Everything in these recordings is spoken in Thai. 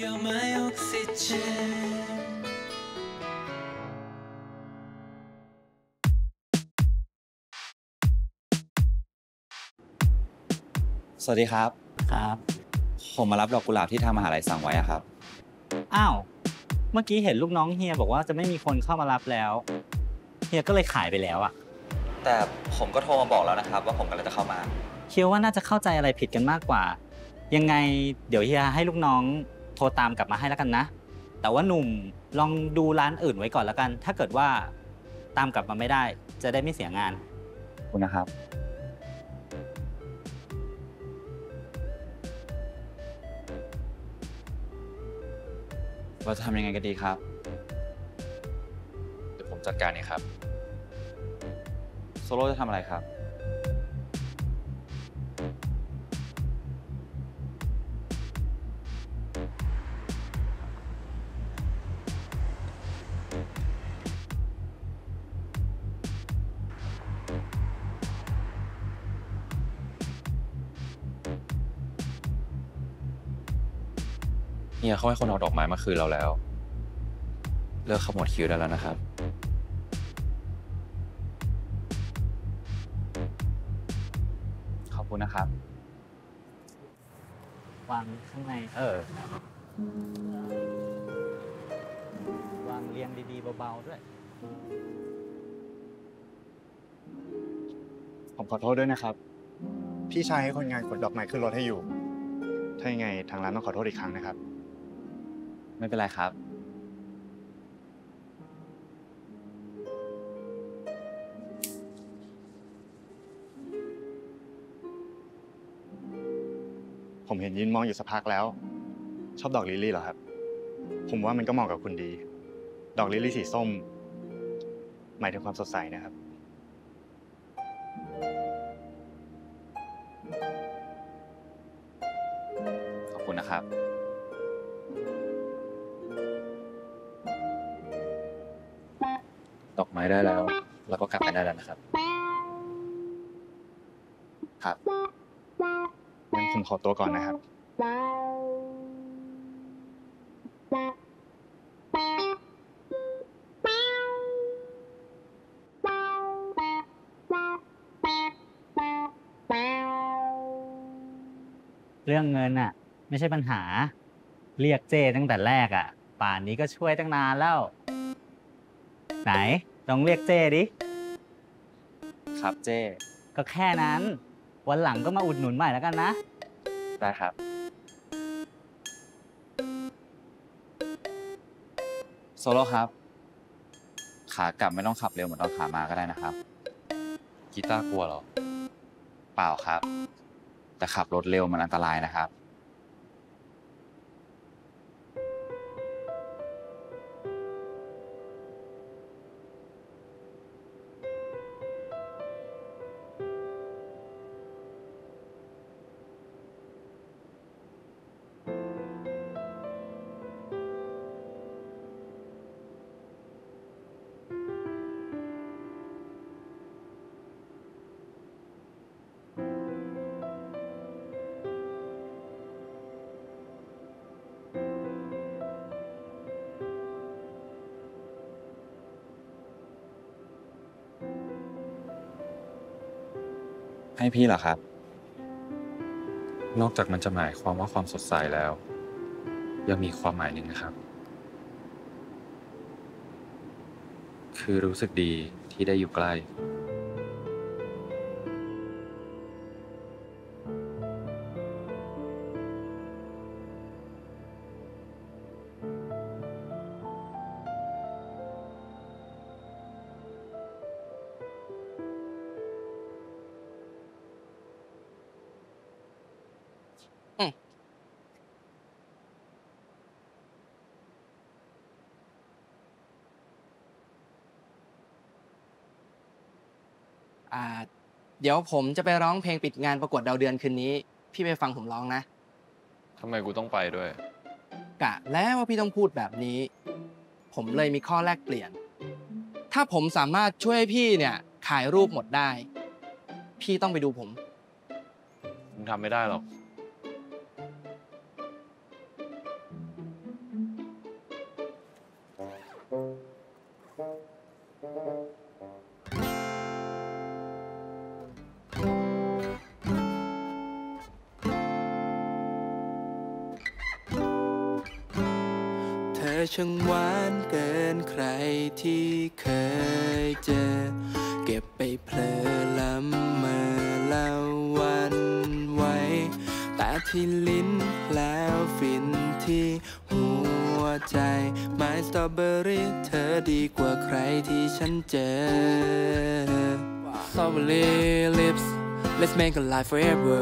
You're my oxygen. สวัสดีครับ ครับ ผมมารับดอกกุหลาบที่ทางมหาลัยสั่งไว้อะครับ อ้าว เมื่อกี้เห็นลูกน้องเฮียบอกว่าจะไม่มีคนเข้ามารับแล้ว เฮียก็เลยขายไปแล้วอะแต่ผมก็โทรมาบอกแล้วนะครับ ว่าผมกำลังจะเข้ามาเฮียว่าน่าจะเข้าใจอะไรผิดกันมากกว่า ยังไงเดี๋ยวเฮียให้ลูกน้อง โทรตามกลับมาให้แล้วกันนะ แต่ว่าหนุ่มลองดูร้านอื่นไว้ก่อนแล้วกัน ถ้าเกิดว่าตามกลับมาไม่ได้ จะได้ไม่เสียงาน ขอบคุณนะครับ เราจะทำยังไงกันดีครับ เดี๋ยวผมจัดการเองครับ โซโล่จะทำอะไรครับ ฮียเขาให้คนเอาดอกไม้มาคืนเราแล้ว เลิกขมวดคิ้วได้แล้วนะครับ ขอบคุณนะครับ วางข้างใน เออ วางเรียงดีๆเบาๆด้วย ผมขอโทษด้วยนะครับ พี่ชายให้คนงานขนดอกไม้ขึ้นรถให้อยู่ ถ้ายังไงทางร้านต้องขอโทษอีกครั้งนะครับ ไม่เป็นไรครับ ผมเห็นยืนมองอยู่สักพักแล้ว ชอบดอกลิลลี่เหรอครับ ผมว่ามันก็เหมาะกับคุณดี ดอกลิลลี่สีส้ม หมายถึงความสดใสนะครับ ขอบคุณนะครับ ไม้ได้แล้ว แล้วก็กลับไปได้แล้วนะครับ ครับงั้นผมขอตัวก่อนนะครับ เรื่องเงินน่ะ ไม่ใช่ปัญหา เรียกเจ้ตั้งแต่แรกอะ ป่านนี้ก็ช่วยตั้งนานแล้ว ไหน ลองเรียกเจ้ดิ ครับเจ้ก็แค่นั้น วันหลังก็มาอุดหนุนใหม่แล้วกันนะ ได้ครับ โซโล่ครับ ขากลับไม่ต้องขับเร็วเหมือนตอนขามาก็ได้นะครับ กีตาร์กลัวเหรอ เปล่าครับ แต่ขับรถเร็วมันอันตรายนะครับ ให้พี่เหรอครับ นอกจากมันจะหมายความว่าความสดใสแล้ว ยังมีความหมายหนึ่งนะครับ คือรู้สึกดีที่ได้อยู่ใกล้ อ่า เดี๋ยวผมจะไปร้องเพลงปิดงานประกวดดาวเดือนคืนนี้ พี่ไปฟังผมร้องนะ ทำไมกูต้องไปด้วย กะแล้วว่าพี่ต้องพูดแบบนี้ ผมเลยมีข้อแลกเปลี่ยน ถ้าผมสามารถช่วยให้พี่เนี่ยขายรูปหมดได้ พี่ต้องไปดูผม มึงทำไม่ได้หรอก ช่างหวานเกินใครที่เคยเจอ เก็บไปเพลอลำเมอละวันไว้ ตาที่ลิ้นแล้วฝินที่หัวใจไม้สตรอเบอรี่เธอดีกว่าใครที่ฉันเจอ Strawberry lips let's make a life forever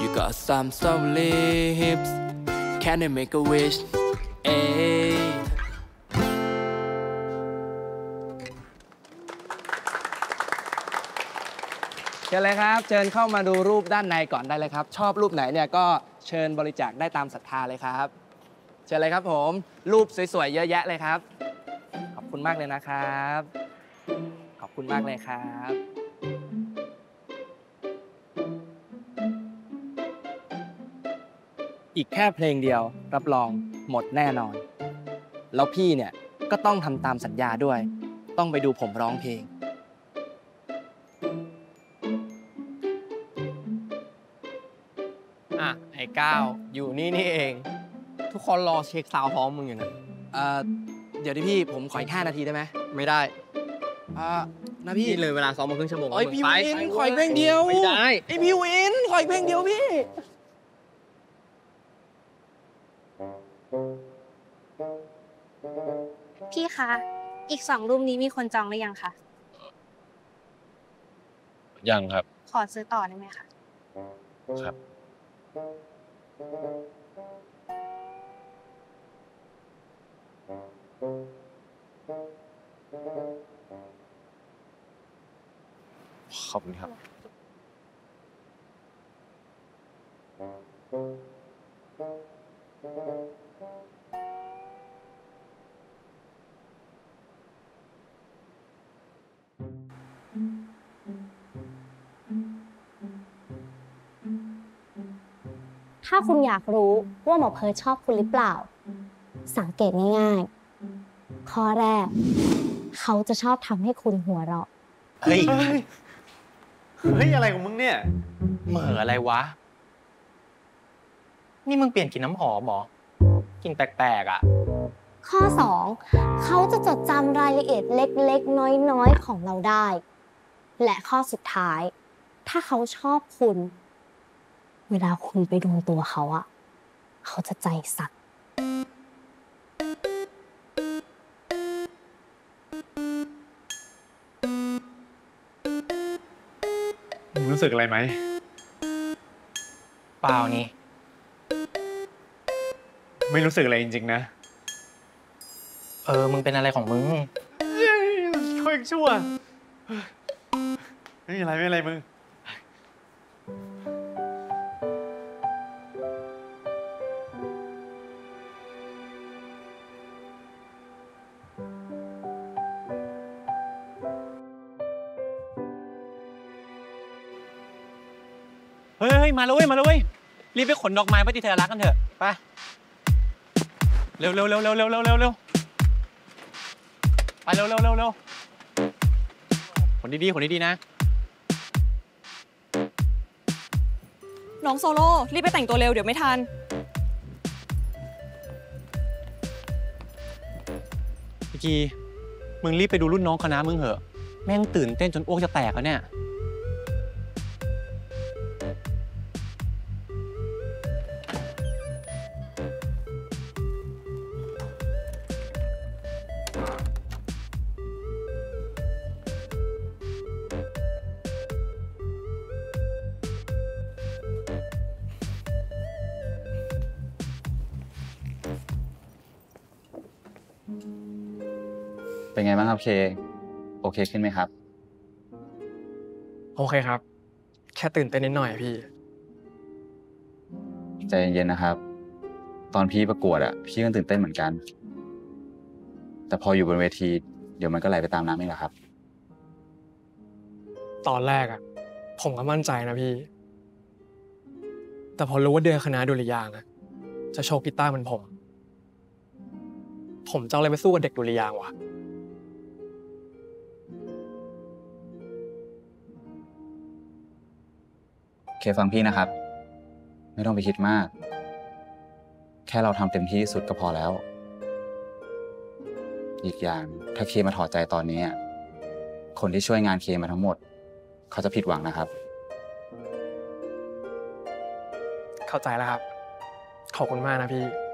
you got some strawberry hips can I make a wish Ayy เชิญเลยครับ เชิญเข้ามาดูรูปด้านในก่อนได้เลยครับ ชอบรูปไหนเนี่ยก็เชิญบริจาคได้ตามศรัทธาเลยครับ เชิญเลยครับผม รูปสวยๆ เยอะแยะเลยครับ ขอบคุณมากเลยนะครับ ขอบคุณมากเลยครับอีกแค่เพลงเดียวรับรอง หมดแน่นอน แล้วพี่เนี่ยก็ต้องทำตามสัญญาด้วย ต้องไปดูผมร้องเพลง อะ ไอ้ก้าวอยู่นี่นี่เอง ทุกคนรอเช็คซาวด์พร้อมมึงอยู่นะเอ่อเดี๋ยวดิพี่ผมขออีกห้านาทีได้ไหมไม่ได้อ่านะพี่ นี่เลยเวลาซ้อมมาครึ่งชั่วโมงโอ้ยมึงพี่ไปวินไปขออีกเพลงเดียวไม่ได้ ไอพี่วินขออีกเพลงเดียวพี่ พี่คะ อีกสองรูปนี้มีคนจองหรือยังคะ ยังครับ ขอซื้อต่อได้ไหมคะ ครับ ขอบคุณครับถ้าคุณอยากรู้ว่าหมอเพิร์ชชอบคุณหรือเปล่า สังเกตง่ายๆ ข้อแรก เขาจะชอบทำให้คุณหัวเราะ เฮ้ย เฮ้ย อะไรของมึงเนี่ย เหม่ออะไรวะ นี่มึงเปลี่ยนกลินน้ำหอมเหรอกลินแปลกๆอะ ข้อ 2 เขาจะจดจำรายละเอียดเล็กๆ น้อยๆ ของเราได้ และข้อสุดท้าย ถ้าเขาชอบคุณ เวลาคุณไปโดนตัวเขาอะเขาจะใจสั่นมึงรู้สึกอะไรไหม เปล่านี่ ไม่รู้สึกอะไรจริงๆนะ เออ มึงเป็นอะไรของมึงเขายังชั่ว ไม่มีอะไรไม่มีอะไรมึง เฮ้ยมาแล้วเว้ย มาแล้วเว้ย รีบไปขนดอกไม้ปฏิเทอรักกันเถอะ ไป เร็วเร็วเร็วเร็วเร็วเร็วเร็วเร็วไปเร็วเร็วเร็วเร็วขนดีๆขนดีๆนะ น้องโซโล่ รีบไปแต่งตัวเร็วเดี๋ยวไม่ทัน พี่กีมึงรีบไปดูรุ่นน้องคณะมึงเหอะ แม่งตื่นเต้นจนอ้วกจะแตกแล้วเนี่ย เป็นไงบ้างครับเค โอเคขึ้นไหมครับ โอเคครับ แค่ตื่นเต้นนิดหน่อยพี่ ใจเย็นๆนะครับ ตอนพี่ประกวดอะพี่ก็ตื่นเต้นเหมือนกัน แต่พออยู่บนเวที เดี๋ยวมันก็ไหลไปตามน้ำเองแหละครับ ตอนแรกอะผมก็มั่นใจนะพี่ แต่พอรู้ว่าเดือนคณะดุริยางค์อะจะโชว์กีตาร์เหมือนผม ผมจะเอาอะไรไปสู้กับเด็กดุริยางค์วะเคฟังพี่นะครับ ไม่ต้องไปคิดมาก แค่เราทำเต็มที่ที่สุดก็พอแล้ว อีกอย่างถ้าเคมาถอดใจตอนนี้อะคนที่ช่วยงานเคมาทั้งหมด เขาจะผิดหวังนะครับ เข้าใจแล้วครับ ขอบคุณมากนะพี่